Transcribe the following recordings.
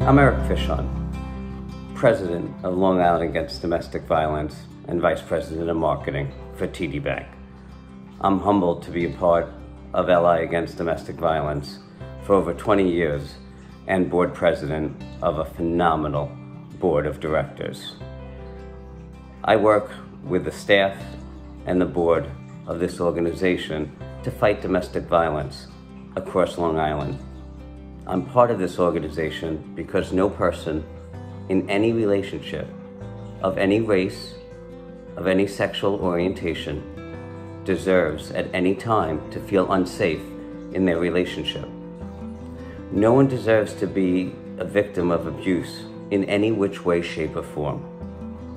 I'm Eric Fishon, President of Long Island Against Domestic Violence and Vice President of Marketing for TD Bank. I'm humbled to be a part of LI Against Domestic Violence for over 20 years and board president of a phenomenal board of directors. I work with the staff and the board of this organization to fight domestic violence across Long Island. I'm part of this organization because no person in any relationship of any race, of any sexual orientation, deserves at any time to feel unsafe in their relationship. No one deserves to be a victim of abuse in any which way, shape, or form.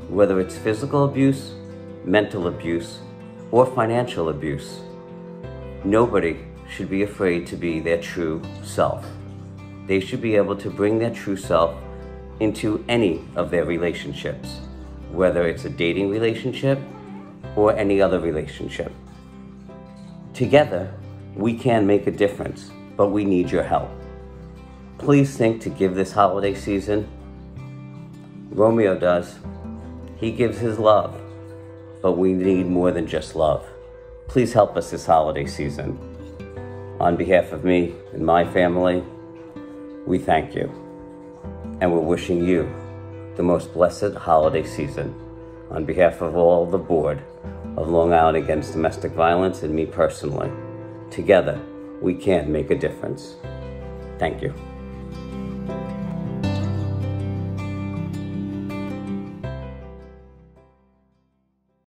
Whether it's physical abuse, mental abuse, or financial abuse, nobody should be afraid to be their true self. They should be able to bring their true self into any of their relationships, whether it's a dating relationship or any other relationship. Together, we can make a difference, but we need your help. Please think to give this holiday season. Romeo does. He gives his love, but we need more than just love. Please help us this holiday season. On behalf of me and my family, we thank you. And we're wishing you the most blessed holiday season on behalf of all the board of Long Island Against Domestic Violence and me personally. Together, we can make a difference. Thank you.